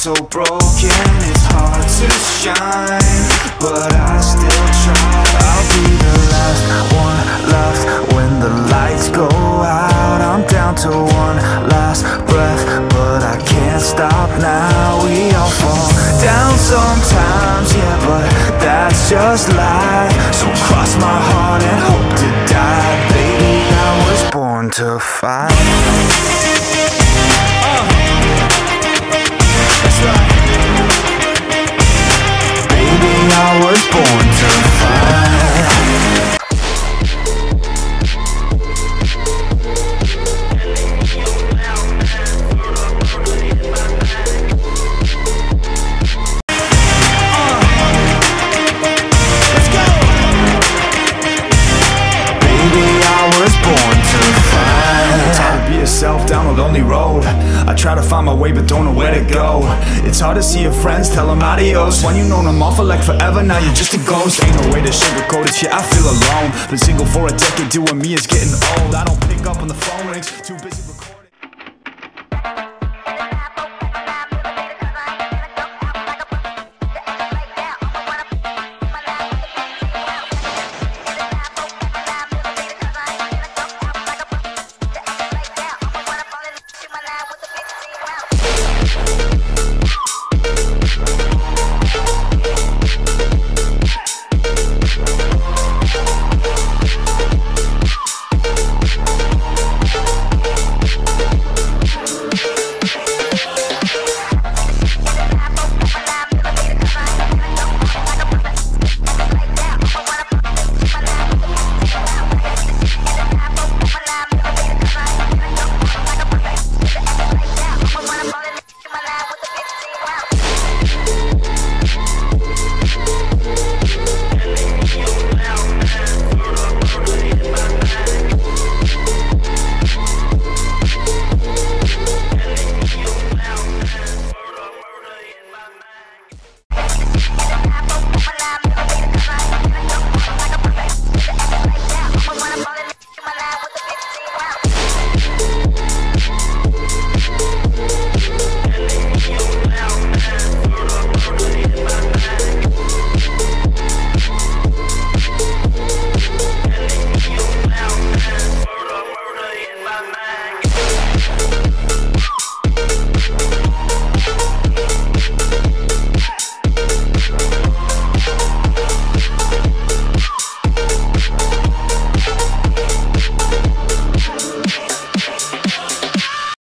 so broken It's hard to shine But I still try. I'll be the last one left When the lights go out. I'm down to one last breath But I can't stop now. We all fall down sometimes Yeah, but that's just life. So cross my heart and hope to die. Baby, I was born to fight born to try to find my way but don't know where to go. It's hard to see your friends, tell them adios. When you known them all for like forever, now you're just a ghost. Ain't no way to sugarcoat it, yeah, I feel alone. Been single for a decade, doing me is getting old. I don't pick up on the phone rings, too busy recording